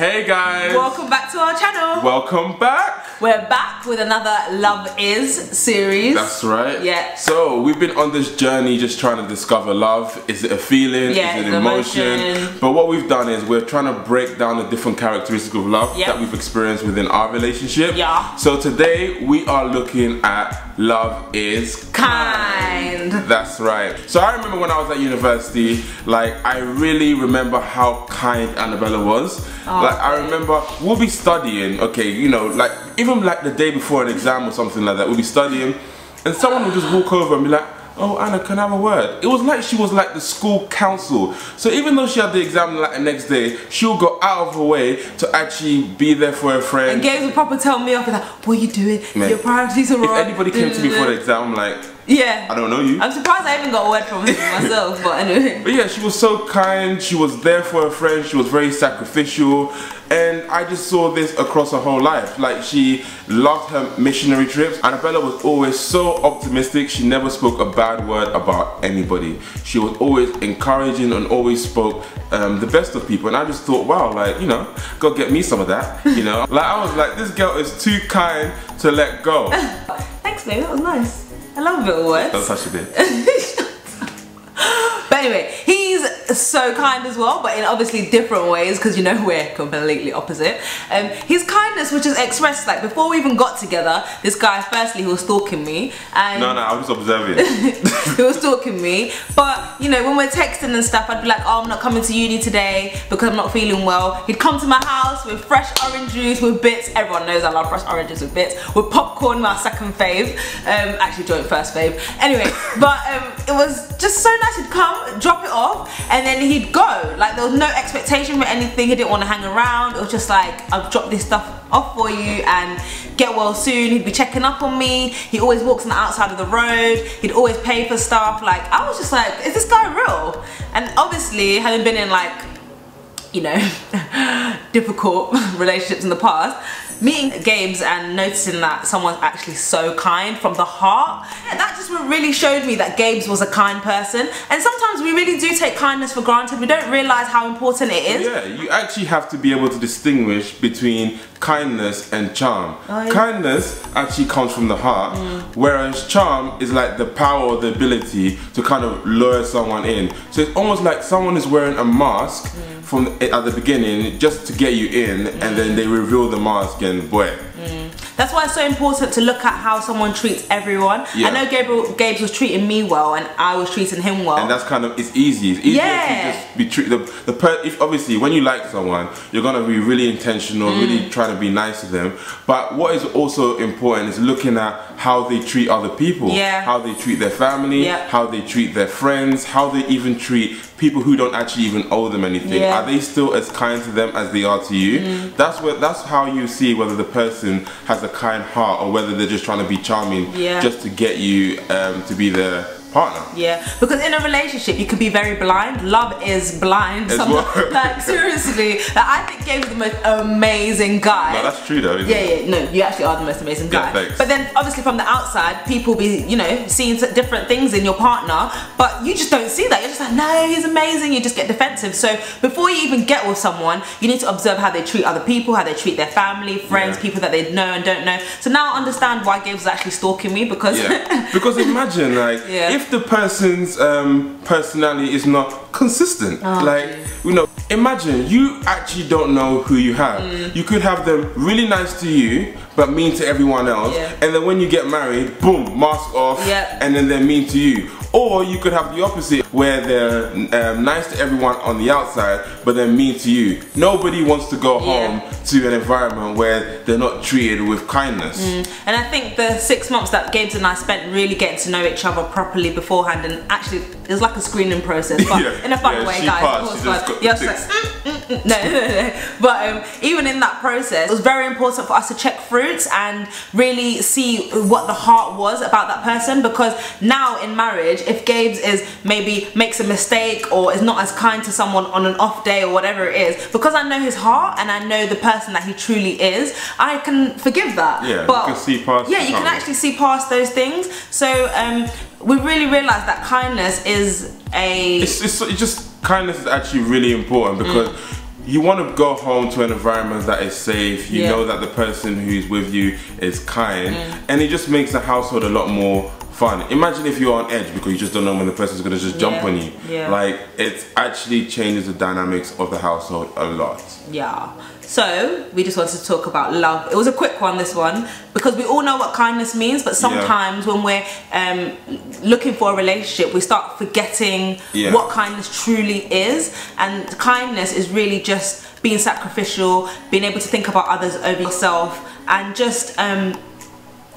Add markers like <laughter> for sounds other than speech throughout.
Hey guys! Welcome back to our channel. Welcome back! We're back with another Love Is series. That's right. Yeah. So we've been on this journey just trying to discover love. Is it a feeling? Yeah, Is it it's emotion? emotion. But what we've done is we're trying to break down the different characteristics of love Yep. that we've experienced within our relationship. Yeah. So today we are looking at love is Kind. That's right. So I remember when I was at university, like I really remember how kind Annabella was. Oh, like I remember we'll be studying, okay, you know, like even like the day before an exam or something like that, we'll be studying and someone would just walk over and be like, Oh Anna, can I have a word? It was like she was like the school council. So even though she had the exam like the next day, she'll go out of her way to actually be there for her friend. And Gabe would proper tell me off like, what are you doing? Man, Your priorities are wrong. if anybody came to me for the exam, I'm like, Yeah. I don't know you. I'm surprised I even got a word from him <laughs> myself, but anyway. But yeah, she was so kind, she was there for her friend. she was very sacrificial, and I just saw this across her whole life. Like she loved her missionary trips. Annabella was always so optimistic, she never spoke a bad word about anybody. She was always encouraging and always spoke um, the best of people. And I just thought, wow, like, you know, go get me some of that, you know? <laughs> like I was like, this girl is too kind to let go. <laughs> Thanks, babe. That was nice. I love little words. That's such a bit. <laughs> But anyway, he's so kind as well, but in obviously different ways because you know we're completely opposite. Um, his kindness, which is expressed like before we even got together, this guy firstly he was stalking me, and No, no, I was observing. <laughs> he was stalking me. But you know, when we're texting and stuff, I'd be like, "Oh, I'm not coming to uni today because I'm not feeling well." He'd come to my house with fresh orange juice with bits. Everyone knows I love fresh oranges with bits. With popcorn, my second fave. Um, actually, joint first fave. Anyway, <laughs> but um, it was just so nice. He'd come, drop it off, and then he'd go. Like there was no expectation for anything. He didn't want to hang around. It was just like, "I've dropped this stuff off for you and get well soon." He'd be checking up on me. He always walks on the outside of the road. He'd always pay for stuff. Like I was just like, "Is this guy real?" And obviously, having been in like you know, <laughs> difficult <laughs> relationships in the past, meeting Gabes and noticing that someone's actually so kind from the heart, yeah, that just really showed me that Gabes was a kind person. And sometimes we really do take kindness for granted. We don't realize how important it is. Yeah, you actually have to be able to distinguish between kindness and charm. Oh, yeah. Kindness actually comes from the heart, whereas charm is like the power or the ability to kind of lure someone in. So it's almost like someone is wearing a mask from at the beginning just to get you in, and then they reveal the mask, and boy. Mm. That's why it's so important to look at how someone treats everyone. Yeah. I know Gabriel, Gabes was treating me well and I was treating him well. And that's kind of it's easy. It's easier Yeah. to just be true. The, the per, if obviously when you like someone, you're gonna be really intentional, Mm. really trying to be nice to them. But what is also important is looking at how they treat other people, Yeah. how they treat their family, Yeah. how they treat their friends, how they even treat people who don't actually even owe them anything. Yeah. Are they still as kind to them as they are to you? Mm. That's what that's how you see whether the person has a kind heart or whether they're just trying to be charming Yeah. just to get you um, to be their partner. Yeah, because in a relationship you can be very blind. Love is blind. Well. <laughs> like seriously, like, I think Gabe's the most amazing guy. No, that's true though. Isn't yeah, it? yeah, no, you actually are the most amazing Yeah, guy. thanks. but then, obviously, from the outside, people be, you know, seeing different things in your partner, but you just don't see that. You're just like, no, he's amazing. You just get defensive. So before you even get with someone, you need to observe how they treat other people, how they treat their family, friends, Yeah. people that they know and don't know. So now I understand why Gabe was actually stalking me because Yeah. <laughs> because imagine like Yeah. If the person's um, personality is not consistent. Oh, like you know, imagine you actually don't know who you have. Mm. You could have them really nice to you but mean to everyone else, Yeah. and then when you get married, boom, mask off, Yeah. and then they're mean to you. Or you could have the opposite, where they're um, nice to everyone on the outside, but they're mean to you. Nobody wants to go Yeah. home to an environment where they're not treated with kindness. Mm. And I think the six months that Gabes and I spent really getting to know each other properly beforehand, and actually it was like a screening process, but <laughs> Yeah. in a fun Yeah, way, guys. passed, of course, she just but got you're the just like, ticks. No, no, no. But um, even in that process, it was very important for us to check fruits and really see what the heart was about that person. Because now in marriage, if Gabes is maybe makes a mistake or is not as kind to someone on an off day or whatever it is, because I know his heart and I know the person that he truly is, I can forgive that. Yeah, you but can see past Yeah, you can actually see past those things. So um, we really realized that kindness is a it's, it's, it's just kindness is actually really important because Mm. You want to go home to an environment that is safe. You Yeah. know that the person who's with you is kind, mm. and it just makes the household a lot more fun. Imagine if you're on edge because you just don't know when the person's gonna just jump Yeah. on you. Yeah. Like it actually changes the dynamics of the household a lot. Yeah. So we just wanted to talk about love. It was a quick one, this one, because we all know what kindness means. But sometimes when we're um, looking for a relationship, we start forgetting Yeah. what kindness truly is. And kindness is really just being sacrificial, being able to think about others over yourself, and just um,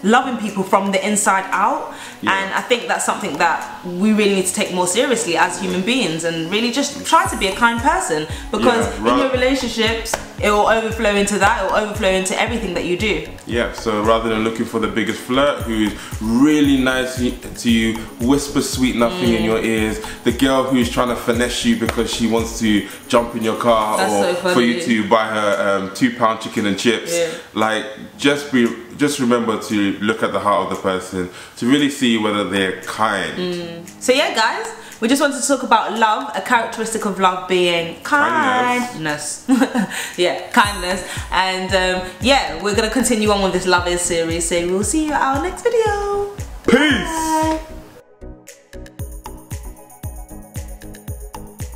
loving people from the inside out. Yeah. And I think that's something that we really need to take more seriously as human beings, and really just try to be a kind person because Yeah, in your relationships, it will overflow into that. It will overflow into everything that you do. Yeah, so rather than looking for the biggest flirt who's really nice to you, whisper sweet nothing Mm. in your ears, the girl who's trying to finesse you because she wants to jump in your car That's or so for you to buy her um, two pound chicken and chips. Yeah. Like just be just remember to look at the heart of the person to really see whether they're kind. Mm. So yeah, guys, we just wanted to talk about love. A characteristic of love being kindness. <laughs> yeah, kindness. And um, yeah, we're gonna continue on with this Love Is series. So we'll see you at our next video. Peace! Bye.